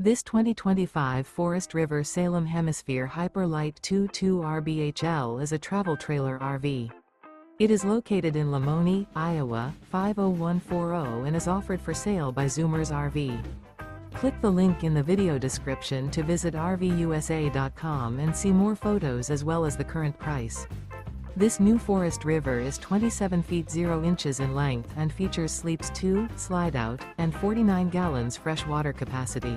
This 2025 Forest River Salem Hemisphere Hyper-Lyte 22 RBHL is a travel trailer RV. It is located in Lamoni, Iowa, 50140 and is offered for sale by Zoomers RV. Click the link in the video description to visit RVUSA.com and see more photos as well as the current price. This new Forest River is 27 feet 0 inches in length and features sleeps 2, slide out, and 49 gallons fresh water capacity.